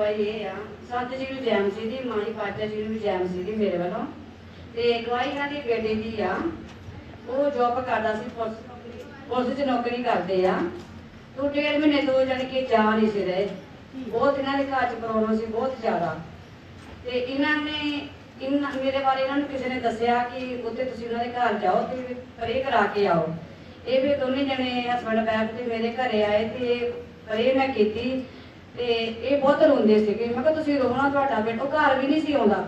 ਗਵਾਹੀ ਇਹ ਆ, ਸੰਤ ਜੀ ਨੂੰ ਜੈਮ ਸੀ ਦੀ ਮਾਈ ਪਾਟਾ ਜੀ ਨੂੰ ਜੈਮ ਸੀ ਦੀ ਮੇਰੇ ਵੱਲੋਂ। ਤੇ ਗਵਾਹੀ ਇਹਨਾਂ ਦੀ ਬੇਟੇ ਦੀ ਆ, ਉਹ ਜੌਬ ਕਰਦਾ ਸੀ, ਪੁਲਿਸ 'ਚ ਨੌਕਰੀ ਕਰਦੇ ਆ। ਤੋ ਡੇਢ ਮਹੀਨੇ ਤੋਂ ਜਾਣੀ ਕਿ ਜਾ ਨਹੀਂ ਸੀ ਰਹੇ। ਬਹੁਤ ਇਹਨਾਂ ਦੇ ਘਰ 'ਚ ਪ੍ਰੋਬਲਮ ਸੀ, ਬਹੁਤ ਜ਼ਿਆਦਾ। ਤੇ ਇਹਨਾਂ ਨੇ, ਇਹਨਾਂ, ਮੇਰੇ ਬਾਰੇ ਇਹਨਾਂ ਨੂੰ ਕਿਸੇ ਨੇ ਦੱਸਿਆ ਕਿ ਉੱਥੇ ਤੁਸੀਂ ਉਹਨਾਂ ਦੇ ਘਰ ਜਾਓ ਤੇ ਪਰੇ ਕਰਾ ਕੇ ਆਓ। ਇਹ ਵੀ ਦੋਨੇ ਜਣੇ ਹਸਬੰਡ ਵਾਈਫ ਤੇ ਮੇਰੇ ਘਰੇ ਆਏ ਤੇ ਪਰੇ ਮੈਂ ਕੀਤੀ। ਤੇ ਇਹ ਬਹੁਤ ਰੋਂਦੇ ਸੀਗੇ। ਮੈਂ ਕਿਹਾ, ਤੁਸੀਂ ਰੋਣਾ ਤੁਹਾਡਾ ਬੇਟਾ, ਉਹ ਘਰ ਵੀ ਨਹੀਂ ਸੀ ਆਉਂਦਾ।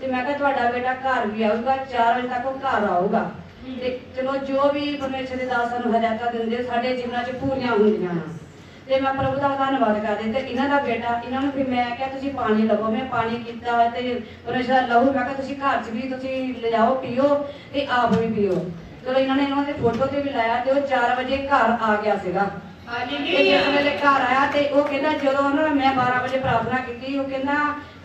ਤੇ ਮੈਂ ਕਿਹਾ, ਤੁਹਾਡਾ ਬੇਟਾ ਘਰ ਵੀ ਆਊਗਾ 4 ਵਜੇ ਤੱਕ ਉਹ ਘਰ ਆਊਗਾ। ਤੇ ਚਲੋ, ਜੋ ਵੀ ਪਰਮੇਸ਼ਰ ਦੇ ਦਾਸ ਸਾਨੂੰ ਹਦਾਇਤਾਂ ਦਿੰਦੇ, ਸਾਡੇ ਜੀਵਨਾਂ 'ਚ ਪੂਰੀਆਂ ਹੁੰਦੀਆਂ ਆ ਤੇ ਮੈਂ ਪ੍ਰਭੂ ਦਾ ਧੰਨਵਾਦ ਕਰਦੀ ਤੇ ਇਹਨਾਂ ਦਾ ਬੇਟਾ, ਇਹਨਾਂ ਨੂੰ ਵੀ ਮੈਂ ਕਿਹਾ, ਤੁਸੀਂ ਪਾਣੀ ਲਵੋ। ਮੈਂ ਪਾਣੀ ਕੀਤਾ ਤੇ ਪਰਮੇਸ਼ਰ ਦਾ ਲਹੂ, ਮੈਂ ਕਿਹਾ, ਤੁਸੀਂ ਘਰ 'ਚ ਵੀ ਤੁਸੀਂ ਲਿਜਾਓ, ਪੀਓ ਤੇ ਆਪ ਵੀ ਪੀਓ। ਚਲੋ, ਇਹਨਾਂ ਨੇ ਇਹਨਾਂ ਦੇ ਫੋਟੋ ਤੇ ਵੀ ਲਾਇਆ ਤੇ ਉਹ 4 ਵਜੇ ਘਰ ਆ ਗਿਆ ਸੀਗਾ। ਤੇ ਜਿਸ ਵੇਲੇ ਘਰ ਆਇਆ ਤੇ ਉਹ ਕਹਿੰਦਾ ਜਦੋਂ ਨਾ ਮੈਂ 12 ਵਜੇ ਪ੍ਰਾਰਥਨਾ ਕੀਤੀ, ਉਹ ਕਹਿੰਦਾ,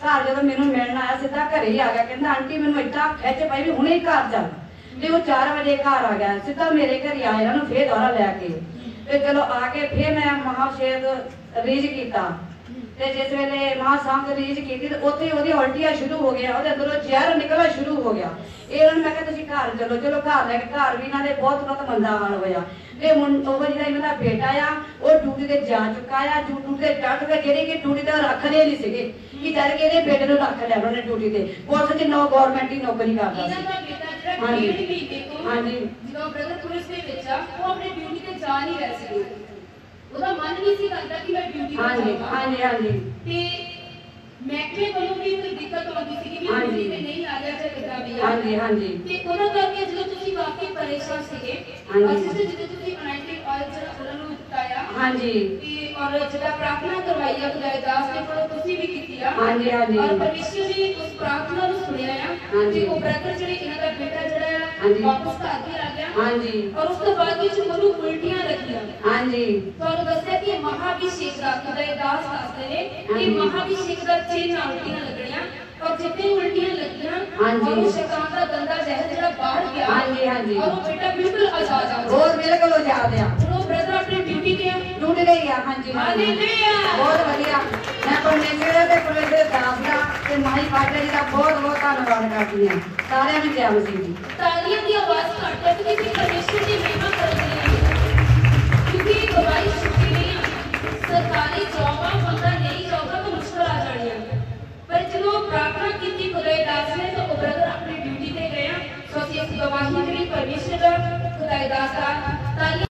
ਘਰ ਜਦੋਂ ਮੈਨੂੰ ਮਿਲਣ ਆਇਆ, ਸਿੱਧਾ ਘਰੇ ਹੀ ਆ ਗਿਆ। ਕਹਿੰਦਾ, ਆਂਟੀ, ਮੈਨੂੰ ਏਦਾਂ ਖਿੱਚ ਪਈ ਵੀ ਹੁਣੇ ਹੀ ਘਰ ਜਾ ਤੇ ਉਹ 4 ਵਜੇ ਘਰ ਆ ਗਿਆ। ਸਿੱਧਾ ਮੇਰੇ ਘਰ ਆਇਆ, ਇਹਨਾਂ ਨੂੰ ਫੇਰ ਦੁਬਾਰਾ ਲੈ ਕੇ। ਤੇ ਚਲੋ ਆ ਕੇ ਫੇਰ ਮੈਂ ਮਹਾਸ਼ੇਦ ਰੀਜ ਕੀਤਾ। ਤੇ ਜਿਸ ਵੇਲੇ ਮਹਾਸਾਂਗ ਰੀਜ ਕੀਤੀ ਤੇ ਉੱਥੇ ਉਹਦੀ ਉਲਟੀਆਂ ਸ਼ੁਰੂ ਹੋ ਗਿਆ ਉਹਦੇ ਅੰਦਰੋਂ ਜ਼ਹਿਰ ਨਿਕਲਣਾ ਸ਼ੁਰੂ ਹੋ ਗਿਆ। ਇਹ ਉਹਨਾਂ ਨੂੰ ਮੈਂ ਕਿਹਾ ਤੁਸੀਂ ਘਰ ਚਲੋ ਚਲੋ ਘਰ ਲੈ ਕੇ ਘਰ ਵੀ ਇਹਨਾਂ ਦੇ ਬਹੁਤ ਬਹੁਤ ਮੰਦਾ ਹਾਲ ਹੋਇਆ। ਤੇ ਹੁਣ ਉਹ ਜਿਹੜਾ ਇਹਨਾਂ ਦਾ ਬੇਟਾ ਆ ਉਹ ਡਿਊਟੀ ਤੇ ਜਾ ਚੁੱਕਾ ਆ ਡਿਊਟੀ ਤੇ ਚੜ੍ਹ ਕੇ ਜਿਹੜੇ ਕਿ ਡਿਊਟੀ ਤੇ ਰੱਖਦੇ ਨਹੀਂ ਸੀਗੇ। ਕਿ ਡਰ ਕੇ ਇਹਦੇ ਬੇਟੇ ਨੂੰ ਰੱਖ ਲਿਆ ਉਹਨਾਂ ਨੇ ਡਿਊਟੀ ਤੇ। ਪੁਲਿਸ 'ਚ ਨੋ ਗਵਰਨਮੈਂਟ ਦੀ ਨੌਕਰੀ ਕਰਦਾ ਇਹਨਾਂ ਸੀ ਦਾ ਬੇਟਾ ਜਿਹੜਾ ਹਾਂਜੀ। ਜਦੋਂ ਬ੍ਰਦਰ ਪੁਲਿਸ ਦੇ ਵਿੱਚ ਆ ਉਹ ਆਪਣੇ ਡਿਊਟੀ ਤੇ ਜਾ ਨਹੀਂ ਰਿਹਾ ਸੀ ਮਨ ਨਹੀਂ ਸੀ ਕਰਦਾ ਕਿ ਮੈਂ ਡਿਊਟੀ ਹਾਂਜੀ ਹਾਂਜੀ ਹਾਂਜੀ ਤੇ ਮਹਿਕਮੇ ਵੱਲੋਂ ਵੀ ਕੋਈ ਦਿੱਕਤ ਆਉਂਦੀ ਸੀ ਕਿ ਮੈਂ। ਡਿਊਟੀ ਤੇ ਨਹੀਂ ਆ ਰਿਹਾ ਜਾਂ ਕਿੱਦਾਂ ਵੀ ਹਾਂਜੀ ਹਾਂਜੀ ਤੇ ਉਹਨਾਂ ਕਰਕੇ ਜਦੋਂ ਤੁਸੀਂ ਵਾਕਈ ਪਰੇਸ਼ਾਨ ਸੀਗੇ ਹਾਂਜੀ। ਅਸੀਂ ਜਦੋਂ ਤੁਸੀਂ ਅਨਾਇੰਟਿਡ ਆਇਲ ਜਿਹੜਾ ਉਹਨਾਂ ਨੂੰ ਦਿੱਤਾ ਆ ਹਾਂਜੀ ਤੇ ਔਰ ਜਿਹੜਾ ਪ੍ਰਾਰਥਨਾ ਕਰਵਾਈ ਆ ਖੁਦਾਏ ਦਾਸ ਨੇ ਪਰ ਤੁਸੀਂ ਵੀ ਕੀਤੀ ਆ ਹਾਂਜੀ, ਹਾਂਜੀ। ਔਰ ਪਰਮੇਸ਼ਰ ਜੀ ਉਸ ਪ੍ਰਾਰਥਨਾ ਨੂੰ ਸੁਣਿਆ ਆ। ਤੇ ਉਹ ਬ੍ਰਦਰ ਜਿਹੜੇ ਇਹਨਾਂ ਦਾ ਬੇਟਾ ਜਿਹੜਾ ਆ ਹਾਂਜੀ। ਵਾਪਸ ਘਰ ਵੀ ਆ ਗਿਆ ਹਾਂਜੀ ਔਰ ਉਸ ਤੋਂ ਬਾਅਦ ਵਿੱਚ ਉਹਨੂੰ ਉਲਟੀਆਂ ਲੱਗੀਆਂ ਹਾਂਜੀ ਤੁਹਾਨੂੰ ਦੱਸਿਆ ਕਿ ਮਹਾਭਿਸ਼ੇਕ ਦਾ ਖੁਦਾਏ ਦਾਸ ਦੱਸਦੇ ਨੇ ਕਿ। ਮਹਾਭਿਸ਼ੇਕ ਦਾ ਨਾਲ ਉਲਟੀਆਂ ਲੱਗਣੀਆਂ ਔਰ ਜਿੱਤੇ ਉਲਟੀਆਂ ਲੱਗੀਆਂ ਹਾਂਜੀ। ਉਹ ਸ਼ੈਤਾਨ ਦਾ ਗੰਦਾ ਜ਼ਹਿਰ ਜਿਹੜਾ ਬਾਹਰ ਗਿਆ ਹਾਂਜੀ, ਹਾਂਜੀ। ਔਰ ਉਹ ਬੇਟਾ ਬਿਲਕੁਲ ਆਜ਼ਾਦ ਆ ਬਹੁਤ ਮੇਰੇ ਕੋਲੋਂ ਯਾਦ ਆ ਹੁਣ ਉਹ ਬ੍ਰਦਰ ਆਪਣੀ ਡਿਊਟੀ ਤੇ ਆ ਟੁੱਟ ਗਈ ਆ ਹਾਂਜੀ। ਹਾਲੇਲੂਇਆ। ਬਹੁਤ ਵਧੀਆ। ਮੈਂ ਪਰਮੇਸ਼ਰ ਦੇ ਪਰਮੇਸ਼ਰ ਦੇ ਦਾਸ ਦਾ ਤੇ ਮਾਈ ਪਾਟੇ ਜੀ ਦਾ ਬਹੁਤ ਬਹੁਤ ਧੰਨਵਾਦ ਕਰਦੀ ਹਾਂ। ਸਾਰਿਆਂ ਨੂੰ ਜੈ ਮਸੀਹ ਦੀ ਤਾਲੀਆਂ ਦੀ ਆਵਾਜ਼ ਘੱਟ ਹੈ ਕਿ ਤੁਸੀਂ ਪਰਮੇਸ਼ਰ ਦੀ ਮਹਿਮਾ ਕਰਦੇ ਹੋ। ਕਿਉਂਕਿ ਗਵਾਹੀ ਛੁੱਟੀ ਨਹੀਂ ਸਰਕਾਰੀ ਜੌਬਾਂ ਬੰਦਾ ਨਹੀਂ ਜਾਊਗਾ ਤਾਂ ਮੁਸ਼ਕਲ ਆ ਜਾਣੀ ਆ ਪਰ ਜਦੋਂ ਪ੍ਰਾਰਥਨਾ ਕੀਤੀ ਖੁਦਾਏ ਦਾਸ ਨੇ ਤਾਂ ਉਹ ਬ੍ਰਦਰ ਆਪਣੀ ਡਿਊਟੀ ਤੇ ਗਏ ਸੋ ਅਸੀਂ ਗਵਾਹੀ ਜਿਹੜੀ ਪਰਮੇਸ਼ਰ ਦਾ ਖੁਦਾਏ ਦਾਸ ਦਾ ਤਾਲੀਆਂ